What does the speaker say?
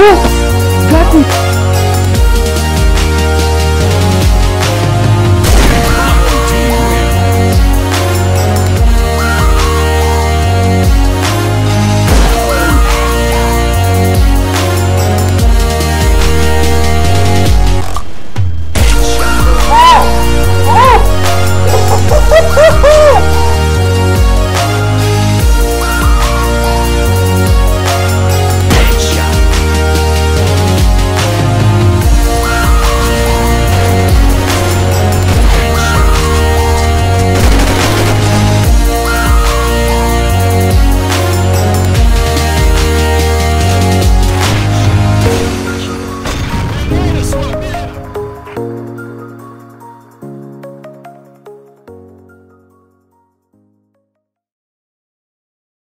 Oh! Gato!